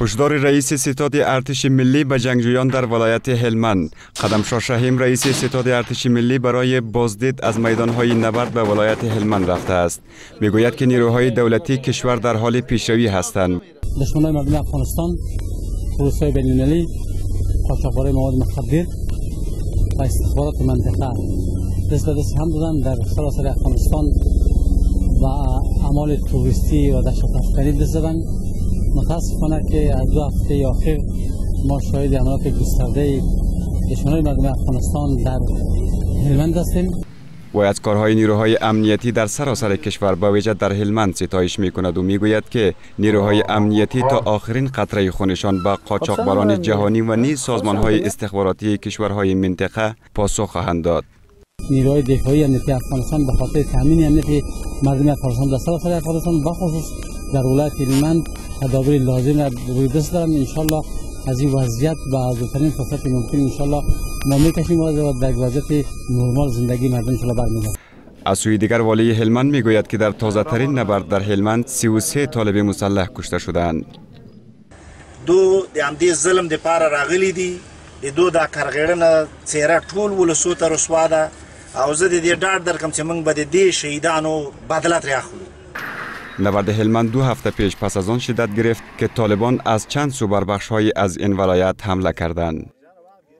هشدار رئیس ستاد ارتش ملی به جنگجویان در ولایت هلمند قدم شاهیم رئیس ستاد ارتش ملی برای بازدید از های نبرد به ولایت هلمند رفته است می‌گوید که نیروهای دولتی کشور در حال پیشروی هستند دشمنان مردم افغانستان پروسه بین المللی قاچاقبری مواد مخدر و استخبارات منطقه دست به دست هم دادن در سراسر افغانستان و اعمال توریستی و دهشت افکنی دست زدن متاسفانه که از دو هفته آخر ما شاهد عملات گسترده دشمنان مردم افغانستان در هلمند هستیم و از کارهای نیروهای امنیتی در سراسر کشور با ویژه در هلمند ستایش می کند و می گوید که نیروهای امنیتی تا آخرین قطره خونشان به قاچاقبران جهانی و نیز سازمان های استخباراتی کشورهای منطقه پاسخ خواهند داد. نیروهای دفاعی امنیتی افغانستان به خاطر تامین امنیت مردم افغانستان در سراسر افغانستان بخصوص در ولایت هلمند تدابیر لازم را روی دست دارن انشالله از این وضعیت با زودترین فرصت ممکن انشالله ما میکشیم و در وضعیت نرمال زندگی مردم انشالله برمیگردیم از سوی دیگر والی هلمند میگوید که در تازه ترین نبرد در هلمند 33 طالب مسلح کشته شدند دو د همدې ظلم د پاره راغلي دي. د دو دا کرغړنه څیره ټول ولسو ته رسوا ده. او زه د دې ډاډ درکم چې موږ به د دې شهیدانو بدله ترې اخلو نبرد هلمند دو هفته پیش پس از آن شدت گرفت که طالبان از چند سو بر های از این ولایت حمله کردند.